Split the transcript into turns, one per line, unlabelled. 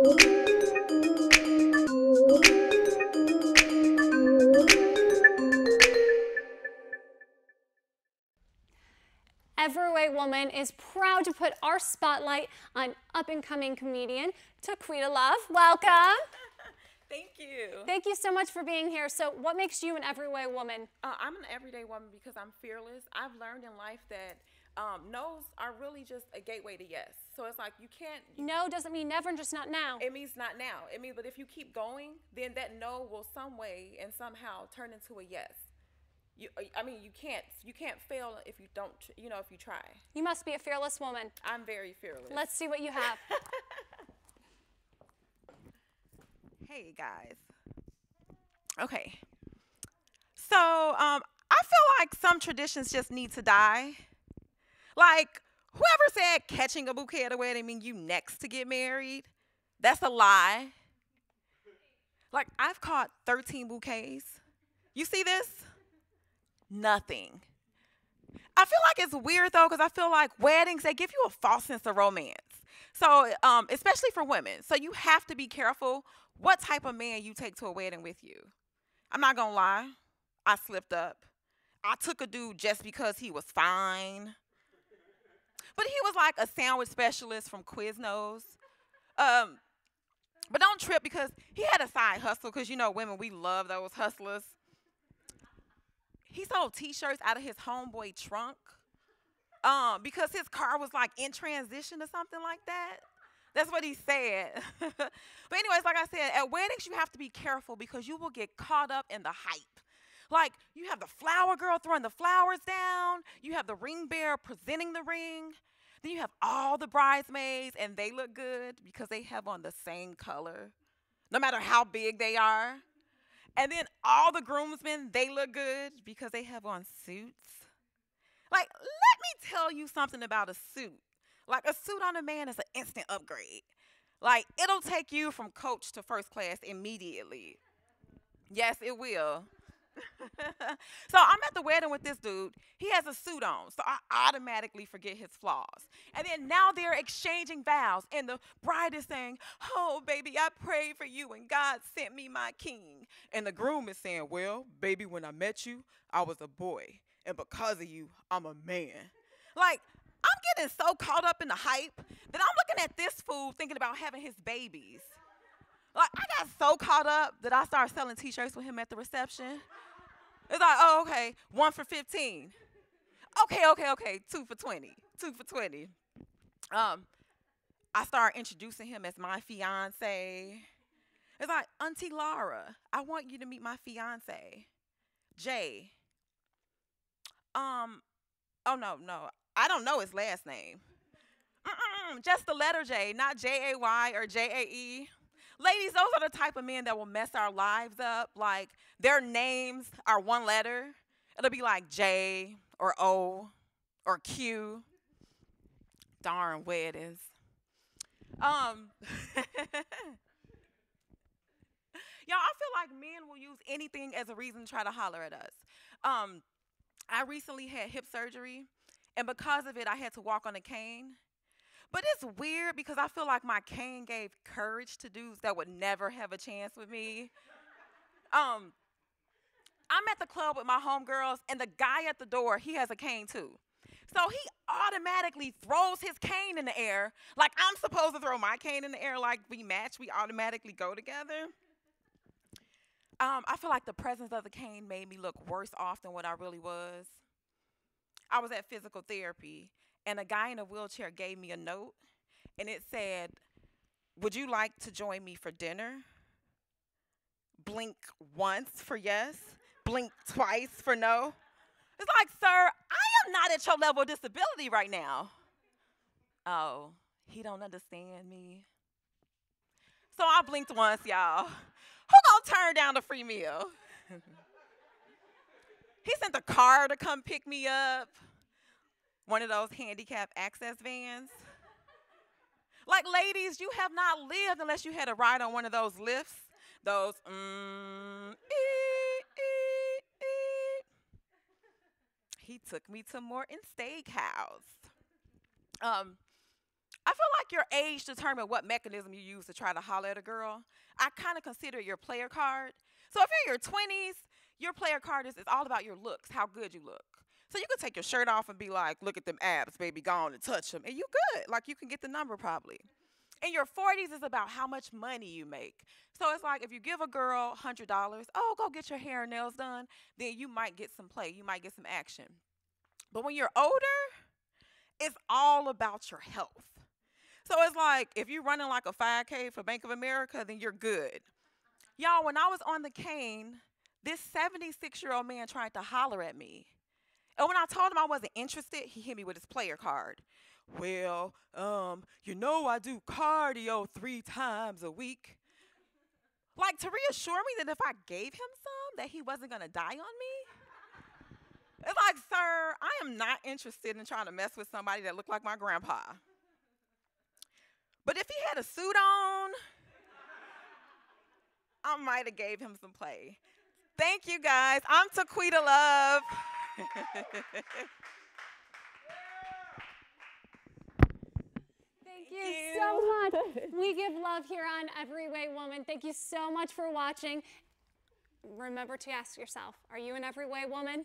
Everyway Woman is proud to put our spotlight on up-and-coming comedian Taquita Love. Welcome.
Thank you.
Thank you so much for being here. So what makes you an everyday woman?
Uh, I'm an everyday woman because I'm fearless. I've learned in life that um, no's are really just a gateway to yes. So it's like you can't.
No doesn't mean never and just not now.
It means not now. It means, but if you keep going, then that no will some way and somehow turn into a yes. You, uh, I mean, you can't you can't fail if you don't. You know, if you try.
You must be a fearless woman.
I'm very fearless.
Let's see what you have.
hey guys. Okay. So um, I feel like some traditions just need to die. Like whoever said catching a bouquet at a wedding mean you next to get married, that's a lie. Like I've caught 13 bouquets. You see this? Nothing. I feel like it's weird though, because I feel like weddings they give you a false sense of romance. So, um, especially for women, so you have to be careful what type of man you take to a wedding with you. I'm not gonna lie, I slipped up. I took a dude just because he was fine. But he was like a sandwich specialist from Quiznos. Um, but don't trip because he had a side hustle because you know women we love those hustlers. He sold T-shirts out of his homeboy trunk, um, because his car was like in transition or something like that. That's what he said. but anyways, like I said, at weddings you have to be careful because you will get caught up in the hype. Like you have the flower girl throwing the flowers down, you have the ring bearer presenting the ring, then you have all the bridesmaids and they look good because they have on the same color, no matter how big they are. And then all the groomsmen, they look good because they have on suits. Like, let me tell you something about a suit. Like, a suit on a man is an instant upgrade. Like, it'll take you from coach to first class immediately. Yes, it will. so I'm at the wedding with this dude. He has a suit on, so I automatically forget his flaws. And then now they're exchanging vows, and the bride is saying, Oh, baby, I prayed for you, and God sent me my king. And the groom is saying, Well, baby, when I met you, I was a boy, and because of you, I'm a man. Like, I'm getting so caught up in the hype that I'm looking at this fool thinking about having his babies. Like, I got so caught up that I started selling t shirts with him at the reception. It's like, oh, okay, one for 15. Okay, okay, okay, two for 20. Two for 20. Um, I started introducing him as my fiance. It's like, Auntie Laura, I want you to meet my fiance, Jay. Um, oh no, no, I don't know his last name. Mm-mm, just the letter J, not J A Y or J A E. Ladies, those are the type of men that will mess our lives up. Like their names are one letter. It'll be like J or O or Q. Darn is. Um Y'all, I feel like men will use anything as a reason to try to holler at us. Um, I recently had hip surgery, and because of it, I had to walk on a cane. But it's weird because I feel like my cane gave courage to dudes that would never have a chance with me. Um, I'm at the club with my homegirls, and the guy at the door, he has a cane too. So he automatically throws his cane in the air, like I'm supposed to throw my cane in the air, like we match, we automatically go together. Um, I feel like the presence of the cane made me look worse off than what I really was. I was at physical therapy, and a guy in a wheelchair gave me a note and it said, Would you like to join me for dinner? Blink once for yes, blink twice for no. It's like, sir, I am not at your level of disability right now. Oh, he don't understand me. So I blinked once, y'all. Who gonna turn down the free meal? he sent a car to come pick me up one of those handicap access vans. Like, ladies, you have not lived unless you had a ride on one of those lifts. Those, mm, ee, ee, ee. He took me to Morton Steakhouse. Um, I feel like your age determines what mechanism you use to try to holler at a girl. I kind of consider your player card. So if you're in your 20s, your player card is, is all about your looks, how good you look. So you can take your shirt off and be like, look at them abs, baby, go on and touch them. And you good. Like you can get the number probably. In your 40s is about how much money you make. So it's like if you give a girl $100, oh, go get your hair and nails done, then you might get some play. You might get some action. But when you're older, it's all about your health. So it's like if you're running like a 5K for Bank of America, then you're good. Y'all, when I was on the cane, this 76 year old man tried to holler at me. And when I told him I wasn't interested, he hit me with his player card. Well, um, you know I do cardio three times a week. Like to reassure me that if I gave him some, that he wasn't gonna die on me. It's like, sir, I am not interested in trying to mess with somebody that looked like my grandpa. But if he had a suit on, I might have gave him some play. Thank you guys. I'm Taquita Love.
Thank you so much. We give love here on Every Way Woman. Thank you so much for watching. Remember to ask yourself, are you an every way woman?